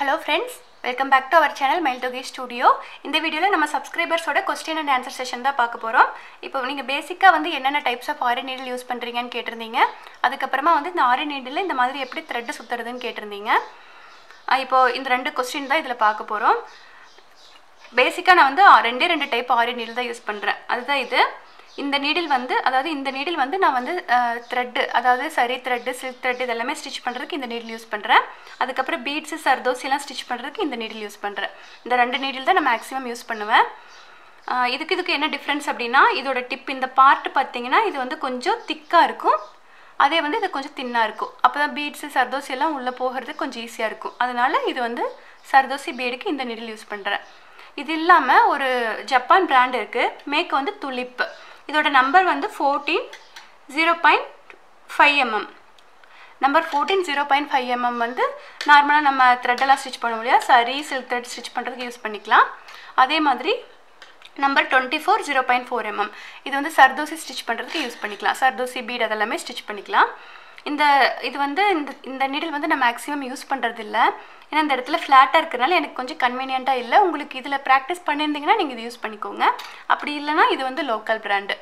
Hello friends welcome back to our channel Mayil Thogai studio இந்த வீடியோவில் நம்ம சப்ஸ்கிரைபர்ஸோட கொஸ்டின் அண்ட் ஆன்சர் செஷன் தான் பார்க்க போகிறோம் இப்போ நீங்கள் பேசிக்காக வந்து என்னென்ன types of aari needle use பண்ணுறீங்கன்னு கேட்டிருந்தீங்க. அதுக்கப்புறமா வந்து இந்த ஆரி நீடில் இந்த மாதிரி எப்படி த்ரெட்டு சுற்றுறதுன்னு கேட்டிருந்தீங்க. இப்போது இந்த ரெண்டு கொஸ்டின் தான் இதில் பார்க்க போகிறோம் பேசிக்காக நான் வந்து ரெண்டே ரெண்டு டைப் ஆரி நீடில் தான் யூஸ் பண்ணுறேன் அதுதான் இது. இந்த நீடில் வந்து அதாவது இந்த நீடில் வந்து நான் வந்து த்ரெட்டு அதாவது சரி த்ரெட்டு சில்க் த்ரெட் இதெல்லாமே ஸ்டிச் பண்ணுறதுக்கு இந்த நீடில் யூஸ் பண்ணுறேன் அதுக்கப்புறம் பீட்ஸு சர்தோசிலாம் ஸ்டிச் பண்ணுறதுக்கு இந்த நீடில் யூஸ் பண்ணுறேன் இந்த ரெண்டு நீடில் தான் நான் மேக்ஸிமம் யூஸ் பண்ணுவேன். இதுக்கு இதுக்கு என்ன டிஃப்ரென்ஸ் அப்படின்னா இதோட டிப் இந்த பார்ட் பார்த்தீங்கன்னா இது வந்து கொஞ்சம் திக்காக இருக்கும். அதே வந்து இது கொஞ்சம் தின்னாக இருக்கும். அப்போ தான் பீட்ஸு சர்தோசி எல்லாம் உள்ளே போகிறது கொஞ்சம் ஈஸியாக இருக்கும். அதனால் இது வந்து சர்தோசி பீடுக்கு இந்த நீடில் யூஸ் பண்ணுறேன் இது இல்லாமல் ஒரு ஜப்பான் பிராண்ட் இருக்குது மேக் வந்து துளிப்பு இதோட நம்பர் வந்து fourteen zero point five mm number fourteen zero point five mm வந்து நார்மலாக நம்ம த்ரெட்டெல்லாம் ஸ்டிச் பண்ண முடியாது சரி சில்க் த்ரெட் ஸ்டிச் பண்ணுறதுக்கு யூஸ் பண்ணிக்கலாம். அதே மாதிரி number twenty four zero point four mm இது வந்து சர்தோசி ஸ்டிச் பண்ணுறதுக்கு யூஸ் பண்ணிக்கலாம். சர்தோசி பீட் அதெல்லாமே ஸ்டிச் பண்ணிக்கலாம். இந்த இது வந்து இந்த இந்த நீடில் வந்து நான் மேக்ஸிமம் யூஸ் பண்ணுறது இல்லை ஏன்னா இந்த இடத்துல ஃப்ளாட்டாக இருக்கிறனால எனக்கு கொஞ்சம் கன்வீனியண்ட்டாக இல்லை. உங்களுக்கு இதில் ப்ராக்டிஸ் பண்ணியிருந்தீங்கன்னா நீங்கள் இது யூஸ் பண்ணிக்கோங்க. அப்படி இல்லைன்னா இது வந்து லோக்கல் பிராண்டு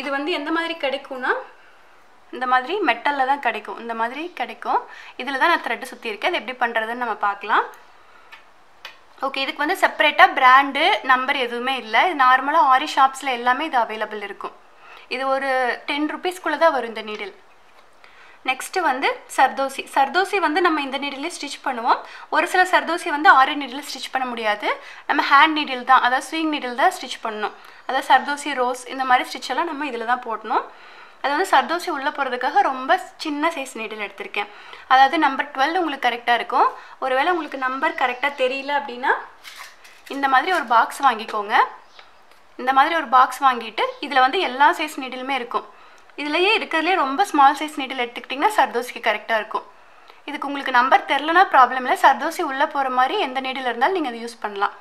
இது வந்து எந்த மாதிரி கிடைக்கும்னா இந்த மாதிரி மெட்டலில் தான் கிடைக்கும். இந்த மாதிரி கிடைக்கும். இதில் தான் நான் த்ரெட்டு சுற்றி இருக்கேன். அது எப்படி பண்ணுறதுன்னு நம்ம பார்க்கலாம். ஓகே இதுக்கு வந்து செப்பரேட்டாக பிராண்டு நம்பர் எதுவுமே இல்லை. இது நார்மலாக ஆரி ஷாப்ஸில் எல்லாமே இது அவைலபிள் இருக்கும். இது ஒரு டென் ருபீஸ்க்குள்ளே தான் வரும் இந்த நீடில் நெக்ஸ்ட்டு வந்து சர்தோசி. சர்தோசி வந்து நம்ம இந்த நீடிலே ஸ்டிச் பண்ணுவோம். ஒரு சில சர்தோசி வந்து ஆறு நீடில் ஸ்டிச் பண்ண முடியாது. நம்ம ஹேண்ட் நீடில் தான் அதாவது ஸ்விங் நீடில் தான் ஸ்டிச் பண்ணணும். அதாவது சர்தோசி ரோஸ் இந்த மாதிரி ஸ்டிச் எல்லாம் நம்ம இதில் தான் போடணும். அது வந்து சர்தோசி உள்ளே போகிறதுக்காக ரொம்ப சின்ன சைஸ் நீடில் எடுத்திருக்கேன். அதாவது நம்பர் டுவெல் உங்களுக்கு கரெக்டாக இருக்கும். ஒருவேளை உங்களுக்கு நம்பர் கரெக்டாக தெரியல அப்படின்னா இந்த மாதிரி ஒரு பாக்ஸ் வாங்கிக்கோங்க. இந்த மாதிரி ஒரு பாக்ஸ் வாங்கிட்டு இதில் வந்து எல்லா சைஸ் நீடிலுமே இருக்கும். இதுலேயே இருக்கிறதுலே ரொம்ப ஸ்மால் சைஸ் நீடில் எடுத்துக்கிட்டிங்கன்னா சர்தோசிக்கு கரெக்டாக இருக்கும். இதுக்கு உங்களுக்கு நம்பர் தெரிலனா ப்ராப்ளம் இல்லை. சர்தோசி உள்ளே போகிற மாதிரி எந்த நீடில் இருந்தாலும் நீங்கள் அதை யூஸ் பண்ணலாம்.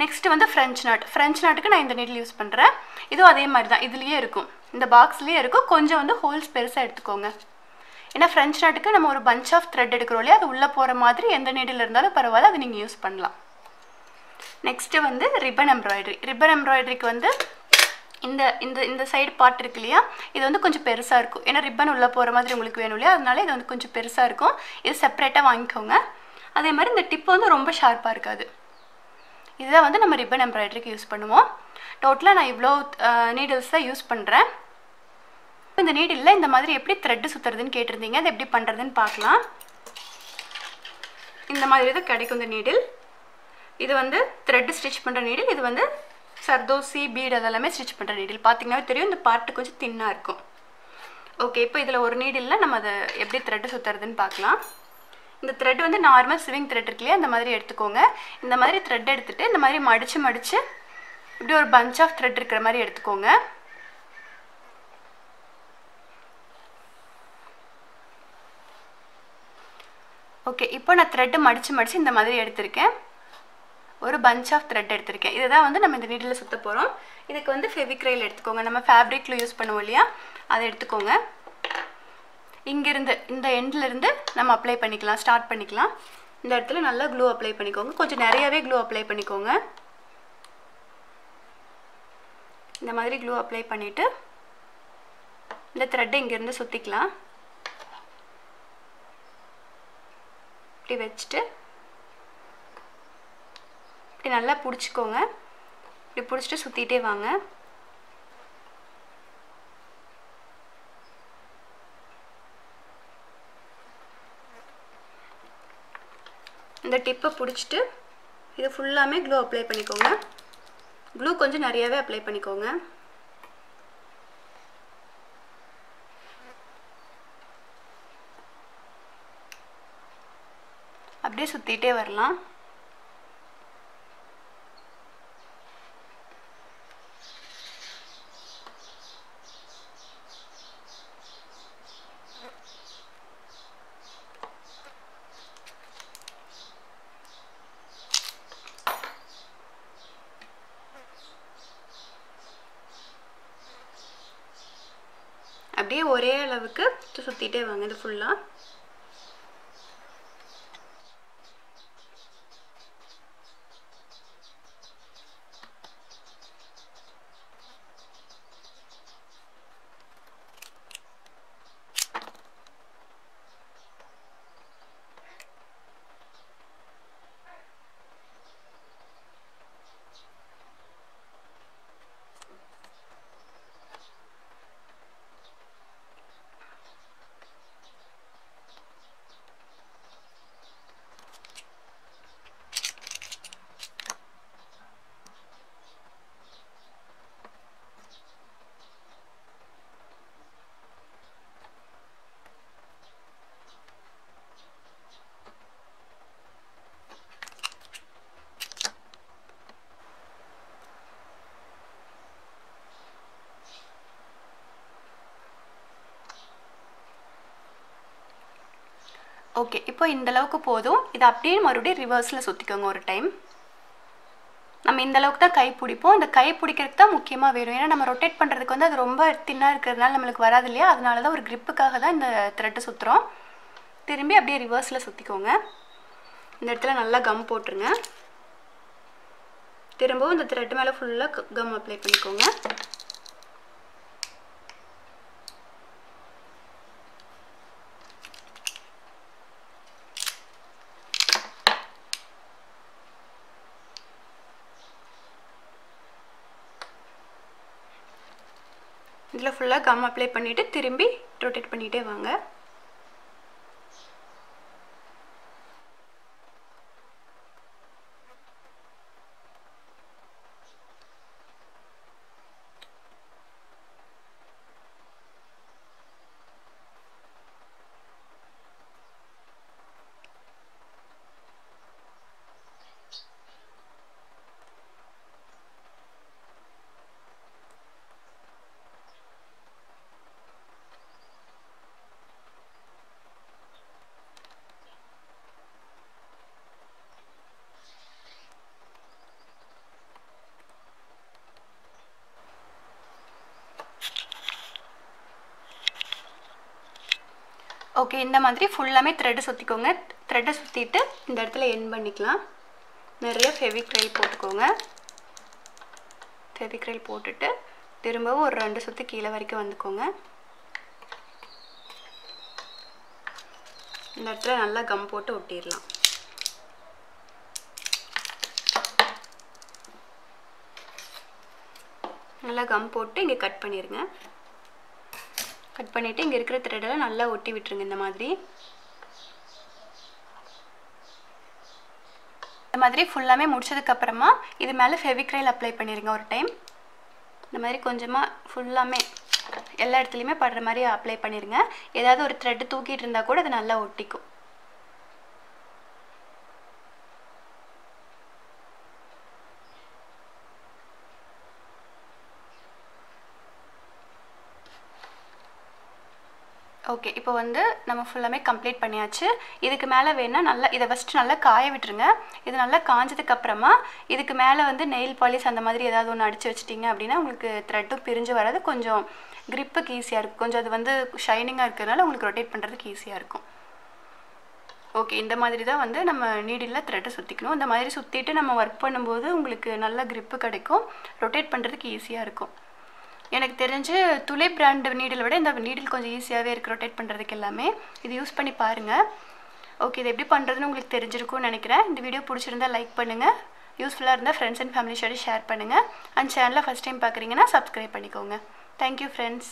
நெக்ஸ்ட் வந்து ஃப்ரெஞ்ச் நாட் ஃப்ரெஞ்ச் நாட்டுக்கு நான் இந்த நீடில் யூஸ் பண்ணுறேன் இதுவும் அதே மாதிரி தான். இதுலேயே இருக்கும். இந்த பாக்ஸ்லேயே இருக்கும். கொஞ்சம் வந்து ஹோல்ஸ் பெருசாக எடுத்துக்கோங்க. ஏன்னா ஃப்ரெஞ்ச் நாட்டுக்கு நம்ம ஒரு பஞ்ச் ஆஃப் த்ரெட் எடுக்கிறோம் இல்லையா? அது உள்ளே போகிற மாதிரி எந்த நீடில் இருந்தாலும் பரவாயில்ல. அது நீங்கள் யூஸ் பண்ணலாம். நெக்ஸ்ட்டு வந்து ரிப்பன் எம்ப்ராய்டரி ரிப்பன் எம்ப்ராய்டரிக்கு வந்து இந்த இந்த இந்த சைடு பார்ட் இருக்கு இல்லையா? இது வந்து கொஞ்சம் பெருசாக இருக்கும். ஏன்னா ரிப்பன் உள்ளே போகிற மாதிரி உங்களுக்கு வேணும் இல்லையா? அதனால இது வந்து கொஞ்சம் பெருசாக இருக்கும். இது செப்பரேட்டாக வாங்கிக்கோங்க. அதே மாதிரி இந்த டிப் வந்து ரொம்ப ஷார்ப்பாக இருக்காது. இதுதான் வந்து நம்ம ரிப்பன் எம்ப்ராய்டரிக்கு யூஸ் பண்ணுவோம். டோட்டலாக நான் இவ்வளோ நீடில்ஸ் தான் யூஸ் பண்ணுறேன் இந்த நீடில் இந்த மாதிரி எப்படி த்ரெட்டு சுற்றுறதுன்னு கேட்டிருந்தீங்க. அது எப்படி பண்ணுறதுன்னு பார்க்கலாம். இந்த மாதிரி தான் கிடைக்கும் இந்த நீடில் இது வந்து த்ரெட் ஸ்டிச் பண்ணுற நீடில் இது வந்து சர்தோசி பீட் அதெல்லாமே ஸ்டிச் பண்ணுற நீடில் பார்த்தீங்கன்னா தெரியும் இந்த பார்ட்டு கொஞ்சம் தின்னாக இருக்கும். ஓகே இப்போ இதில் ஒரு நீடில் நம்ம அதை எப்படி த்ரெட்டு சுற்றுறதுன்னு பார்க்கலாம் இந்த த்ரெட் வந்து நார்மல் ஸ்விங் த்ரெட் இருக்குல்லையே அந்த மாதிரி எடுத்துக்கோங்க. இந்த மாதிரி த்ரெட் எடுத்துகிட்டு இந்த மாதிரி மடித்து மடித்து இப்படி ஒரு பஞ்ச் ஆஃப் த்ரெட் இருக்கிற மாதிரி எடுத்துக்கோங்க. ஓகே இப்போ நான் த்ரெட்டு மடித்து மடித்து இந்த மாதிரி எடுத்திருக்கேன். ஒரு பஞ்ச் ஆஃப் த்ரெட் எடுத்திருக்கேன். இதுதான் வந்து நம்ம இந்த நீடில் சுற்ற போகிறோம் இதுக்கு வந்து ஃபெவிக்ரைல் எடுத்துக்கோங்க. நம்ம ஃபேப்ரிக்கில் யூஸ் பண்ணுவோம் இல்லையா? அதை எடுத்துக்கோங்க. இங்கேருந்து இந்த எண்ட்லேருந்து நம்ம அப்ளை பண்ணிக்கலாம் ஸ்டார்ட் பண்ணிக்கலாம். இந்த இடத்துல நல்லா க்ளூ அப்ளை பண்ணிக்கோங்க. கொஞ்சம் நிறையாவே க்ளூ அப்ளை பண்ணிக்கோங்க. இந்த மாதிரி க்ளூ அப்ளை பண்ணிவிட்டு இந்த த்ரெட்டை இங்கேருந்து சுற்றிக்கலாம் இப்படி வச்சுட்டு இப்படி நல்லா பிடிச்சிக்கோங்க. இப்படி பிடிச்சிட்டு சுற்றிட்டே வாங்க. இந்த டிப்பை பிடிச்சிட்டு இது ஃபுல்லாமே க்ளூ அப்ளை பண்ணிக்கோங்க. க்ளூ கொஞ்சம் நிறையாவே அப்ளை பண்ணிக்கோங்க. அப்படியே சுற்றிட்டே வரலாம். அப்படியே ஒரே அளவுக்கு சுற்றிட்டே வாங்க இது ஃபுல்லாக ஓகே இப்போ இந்த அளவுக்கு போதும். இதை அப்படியே மறுபடியும் ரிவர்ஸில் சுற்றிக்கோங்க ஒரு டைம் நம்ம இந்த அளவுக்கு தான் கை பிடிப்போம். அந்த கை பிடிக்கிறதுக்கு தான் முக்கியமாக வேணும். ஏன்னா நம்ம ரொட்டேட் பண்ணுறதுக்கு வந்து அது ரொம்ப தின்னாக இருக்கிறதுனால நம்மளுக்கு வராது இல்லையா? அதனால தான் ஒரு க்ரிப்புக்காக தான் இந்த த்ரெட்டை சுற்றுறோம் திரும்பி அப்படியே ரிவர்ஸில் சுற்றிக்கோங்க இந்த இடத்துல நல்லா கம் போட்டுருங்க. திரும்பவும் இந்த த்ரெட் மேலே ஃபுல்லாக கம் அப்ளை பண்ணிக்கோங்க. இதில் ஃபுல்லாக கம் அப்ளை பண்ணிவிட்டு திரும்பி ரொட்டேட் பண்ணிகிட்டே வாங்க. ஓகே இந்த மாதிரி ஃபுல்லாமே த்ரெட்டு சுற்றிக்கோங்க த்ரெட்டை சுற்றிட்டு இந்த இடத்துல என் பண்ணிக்கலாம். நிறைய ஃபெவிக்ரைல் போட்டுக்கோங்க. ஃபெவிக்ரைல் போட்டுட்டு திரும்பவும் ஒரு ரெண்டு சுற்று கீழே வரைக்கும் வந்துக்கோங்க. இந்த இடத்துல நல்லா கம் போட்டு ஒட்டிடலாம். நல்லா கம் போட்டு இங்கே கட் பண்ணிடுங்க கட் பண்ணிவிட்டு இங்கே இருக்கிற த்ரெடெல்லாம் நல்லா ஒட்டி விட்டுருங்க இந்த மாதிரி. இந்த மாதிரி ஃபுல்லாமே முடிச்சதுக்கப்புறமா இது மேலே ஃபெவிக்ரைல் அப்ளை பண்ணிடுங்க ஒரு டைம் இந்த மாதிரி கொஞ்சமாக ஃபுல்லாமே எல்லா இடத்துலையுமே படுற மாதிரி அப்ளை பண்ணிடுங்க ஏதாவது ஒரு த்ரெட்டு தூக்கிட்டு இருந்தால் கூட அது நல்லா ஒட்டிக்கும். ஓகே இப்போ வந்து நம்ம ஃபுல்லாமே கம்ப்ளீட் பண்ணியாச்சு. இதுக்கு மேலே வேணால் நல்லா இதை ஃபஸ்ட்டு நல்லா காய விட்டுருங்க. இது நல்லா காஞ்சதுக்கப்புறமா இதுக்கு மேலே வந்து நெயில் பாலிஷ் அந்த மாதிரி ஏதாவது ஒன்று அடித்து வச்சிட்டிங்க அப்படின்னா உங்களுக்கு த்ரெட்டும் பிரிஞ்சு வராது கொஞ்சம் க்ரிப்புக்கு ஈஸியாக இருக்கும். கொஞ்சம் அது வந்து ஷைனிங்காக இருக்கிறதுனால உங்களுக்கு ரொட்டேட் பண்ணுறதுக்கு ஈஸியாக இருக்கும். ஓகே இந்த மாதிரி தான் வந்து நம்ம நீடில் த்ரெட்டை சுற்றிக்கணும் இந்த மாதிரி சுற்றிட்டு நம்ம ஒர்க் பண்ணும்போது உங்களுக்கு நல்ல க்ரிப்பு கிடைக்கும். ரொட்டேட் பண்ணுறதுக்கு ஈஸியாக இருக்கும். எனக்கு தெரிஞ்சு துளை பிராண்ட் நீடில் விட இந்த நீடில் கொஞ்சம் ஈஸியாகவே இருக்குது ரொட்டேட் பண்ணுறதுக்கு எல்லாமே. இது யூஸ் பண்ணி பாருங்கள் ஓகே இது எப்படி பண்ணுறதுன்னு உங்களுக்கு தெரிஞ்சிருக்கும்னு நினைக்கிறேன். இந்த வீடியோ பிடிச்சிருந்தா லைக் பண்ணுங்கள் யூஸ்ஃபுல்லாக இருந்தால் ஃப்ரெண்ட்ஸ் அண்ட் ஃபேமிலி ஷேர் பண்ணுங்கள் அண்ட் சேனலில் ஃபஸ்ட் டைம் பார்க்குறீங்கன்னா சப்ஸ்கிரைப் பண்ணிக்கோங்க. Thank you friends